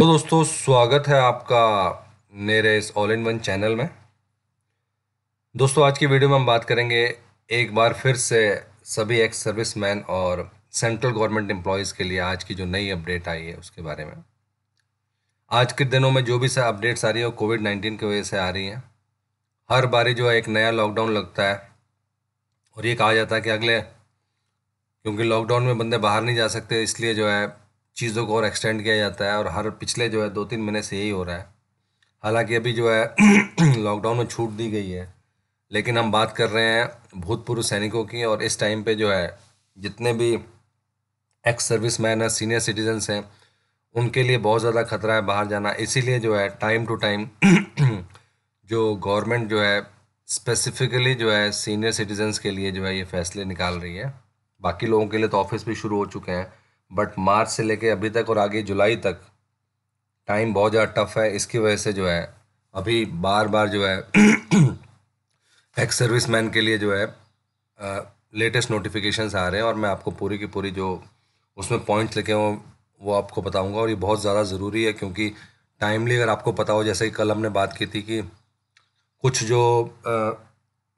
तो दोस्तों, स्वागत है आपका मेरे इस ऑल इन वन चैनल में। दोस्तों, आज की वीडियो में हम बात करेंगे एक बार फिर से सभी एक्स सर्विस मैन और सेंट्रल गवर्नमेंट एम्प्लॉयज़ के लिए आज की जो नई अपडेट आई है उसके बारे में। आज के दिनों में जो भी सा अपडेट्स आ रही है वो कोविड नाइन्टीन की वजह से आ रही हैं। हर बारी जो है एक नया लॉकडाउन लगता है और ये कहा जाता है कि अगले, क्योंकि लॉकडाउन में बंदे बाहर नहीं जा सकते, इसलिए जो है चीज़ों को और एक्सटेंड किया जाता है और हर पिछले जो है दो तीन महीने से यही हो रहा है। हालाँकि अभी जो है लॉकडाउन में छूट दी गई है, लेकिन हम बात कर रहे हैं भूतपूर्व सैनिकों की और इस टाइम पे जो है जितने भी एक्स सर्विस मैन हैं सीनियर सिटीजन्स हैं, उनके लिए बहुत ज़्यादा खतरा है बाहर जाना। इसीलिए जो है टाइम टू टाइम जो गवर्नमेंट जो है स्पेसिफिकली जो है सीनियर सिटीजन्स के लिए जो है ये फैसले निकाल रही है। बाकी लोगों के लिए तो ऑफ़िस भी शुरू हो चुके हैं। बट मार्च से लेके अभी तक और आगे जुलाई तक टाइम बहुत ज़्यादा टफ है। इसकी वजह से जो है, अभी बार बार जो है एक्स सर्विस मैन के लिए जो है लेटेस्ट नोटिफिकेशंस आ रहे हैं और मैं आपको पूरी की पूरी जो उसमें पॉइंट्स लिखे हों, वो आपको बताऊँगा और ये बहुत ज़्यादा ज़रूरी है क्योंकि टाइमली अगर आपको पता हो, जैसे कि कल हमने बात की थी कि कुछ जो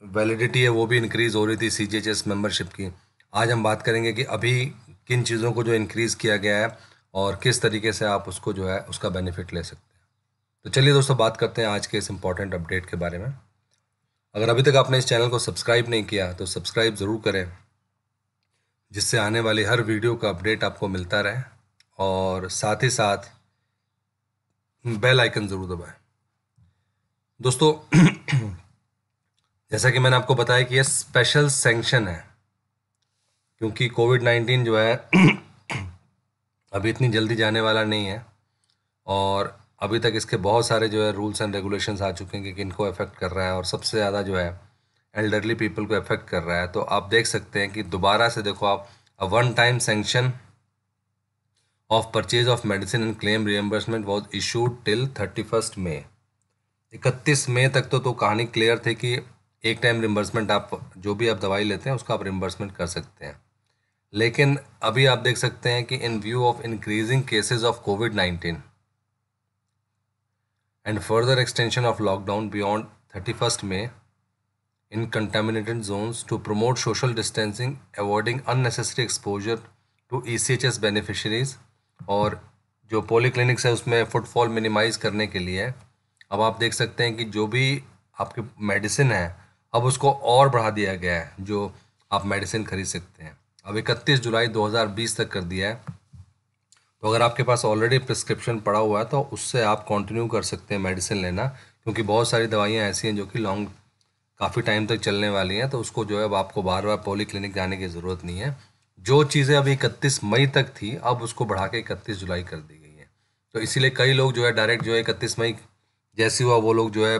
वैलिडिटी है वो भी इंक्रीज़ हो रही थी सी मेम्बरशिप की। आज हम बात करेंगे कि अभी किन चीज़ों को जो इंक्रीज़ किया गया है और किस तरीके से आप उसको जो है, उसका बेनिफिट ले सकते हैं। तो चलिए दोस्तों, बात करते हैं आज के इस इंपॉर्टेंट अपडेट के बारे में। अगर अभी तक आपने इस चैनल को सब्सक्राइब नहीं किया तो सब्सक्राइब ज़रूर करें, जिससे आने वाली हर वीडियो का अपडेट आपको मिलता रहे और साथ ही साथ बेल आइकन ज़रूर दबाएँ। दोस्तों, जैसा कि मैंने आपको बताया कि यह स्पेशल सेंक्शन है। क्योंकि कोविड नाइन्टीन जो है अभी इतनी जल्दी जाने वाला नहीं है और अभी तक इसके बहुत सारे जो है रूल्स एंड रेगुलेशंस आ चुके हैं कि किनको अफेक्ट कर रहा है और सबसे ज़्यादा जो है एल्डरली पीपल को अफेक्ट कर रहा है। तो आप देख सकते हैं कि दोबारा से देखो आप one time sanction of purchase of medicine and claim reimbursement was issued till thirty first May इकतीस मई तक तो, तो कहानी क्लियर थी कि एक टाइम रिम्बर्समेंट आप जो भी आप दवाई लेते हैं उसका आप रिम्बर्समेंट कर सकते हैं। लेकिन अभी आप देख सकते हैं कि in view of increasing cases of COVID nineteen and further extension of lockdown beyond thirty first May in contaminated zones to promote social distancing avoiding unnecessary exposure to E C H S beneficiaries और जो polyclinics है उसमें footfall minimise करने के लिए, अब आप देख सकते हैं कि जो भी आपकी मेडिसिन है, अब उसको और बढ़ा दिया गया है, जो आप मेडिसिन खरीद सकते हैं। अब इकतीस जुलाई 2020 तक कर दिया है। तो अगर आपके पास ऑलरेडी प्रिस्क्रिप्शन पड़ा हुआ है तो उससे आप कंटिन्यू कर सकते हैं मेडिसिन लेना, क्योंकि बहुत सारी दवाइयाँ ऐसी हैं जो कि लॉन्ग काफ़ी टाइम तक चलने वाली हैं तो उसको जो है अब आपको बार बार पोली क्लिनिक जाने की ज़रूरत नहीं है। जो चीज़ें अभी इकतीस मई तक थी, अब उसको बढ़ा के इकतीस जुलाई कर दी गई है। तो इसीलिए कई लोग जो है डायरेक्ट जो है इकतीस मई जैसे हुआ, वो लोग जो है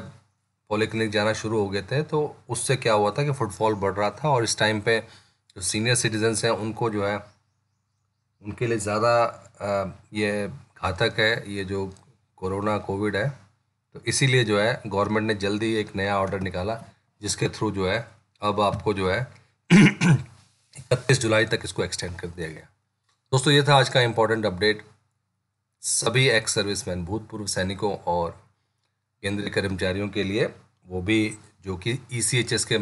पॉलीक्लिनिक जाना शुरू हो गए थे तो उससे क्या हुआ था कि फुटफॉल बढ़ रहा था, और इस टाइम पे जो सीनियर सिटीजन्स हैं, उनको जो है, उनके लिए ज़्यादा ये घातक है, ये जो कोरोना, कोविड है। तो इसीलिए जो है, गवर्नमेंट ने जल्दी एक नया ऑर्डर निकाला, जिसके थ्रू जो है, अब आपको जो है, इकतीस जुलाई तक इसको एक्सटेंड कर दिया गया। दोस्तों, ये था आज का इम्पोर्टेंट अपडेट सभी एक्स सर्विसमैन भूतपूर्व सैनिकों और केंद्रीय कर्मचारियों के लिए, वो भी जो कि ई e के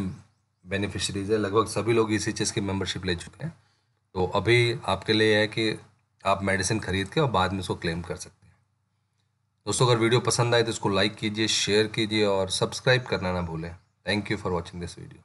बेनिफिशरीज है। लगभग सभी लोग इसी चीज़ की मेंबरशिप ले चुके हैं। तो अभी आपके लिए है कि आप मेडिसिन खरीद के और बाद में उसको क्लेम कर सकते हैं। दोस्तों, अगर वीडियो पसंद आए तो इसको लाइक कीजिए शेयर कीजिए और सब्सक्राइब करना ना भूलें। Thank you for watching this video